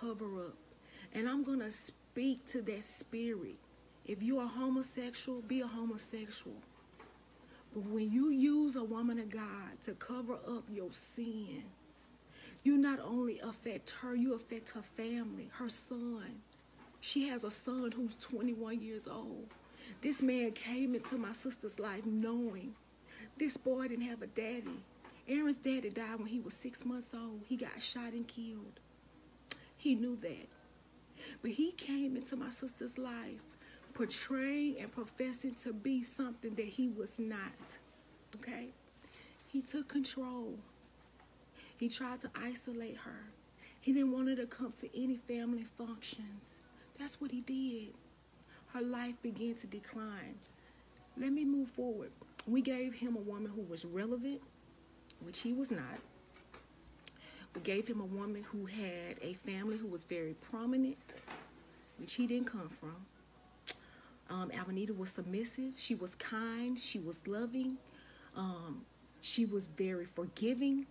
cover up. And I'm going to speak to that spirit. If you are homosexual, be a homosexual. But when you use a woman of God to cover up your sin, you not only affect her, you affect her family, her son. She has a son who's 21 years old. This man came into my sister's life knowing this boy didn't have a daddy. Aaron's daddy died when he was six months old. He got shot and killed. He knew that. But he came into my sister's life portraying and professing to be something that he was not. Okay? He took control. He tried to isolate her. He didn't want her to come to any family functions. That's what he did. Her life began to decline. Let me move forward. We gave him a woman who was relevant, which he was not. We gave him a woman who had a family who was very prominent, which he didn't come from. Um, Alvaneeta was submissive. She was kind. She was loving. Um, she was very forgiving.